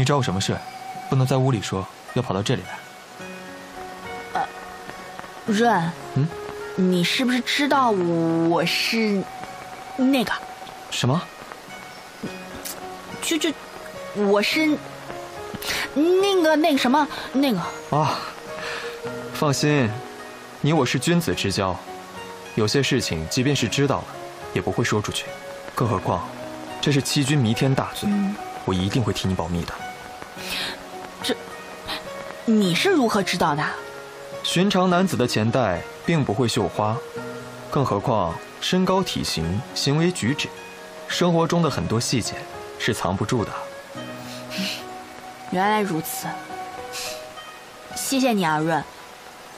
你找我什么事？不能在屋里说，要跑到这里来。呃，润，嗯，你是不是知道我是那个？什么？就就，我是那个那个什么那个啊。放心，你我是君子之交，有些事情即便是知道了，也不会说出去。更何况，这是欺君弥天大罪，我一定会替你保密的。这，你是如何知道的？寻常男子的钱袋并不会绣花，更何况身高、体型、行为举止，生活中的很多细节是藏不住的。原来如此，谢谢你啊，润。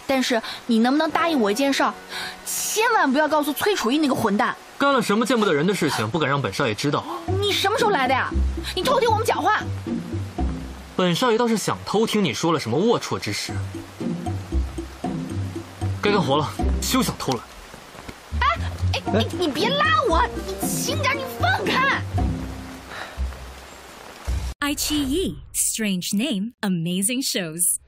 但是你能不能答应我一件事？千万不要告诉崔楚玉那个混蛋，干了什么见不得人的事情，不敢让本少爷知道。你什么时候来的呀？你偷听我们讲话？本少爷倒是想偷听你说了什么龌龊之事。该干活了，休想偷懒。哎哎哎！你别拉我，你轻点，你放开。iQIYI Strange Name Amazing Shows。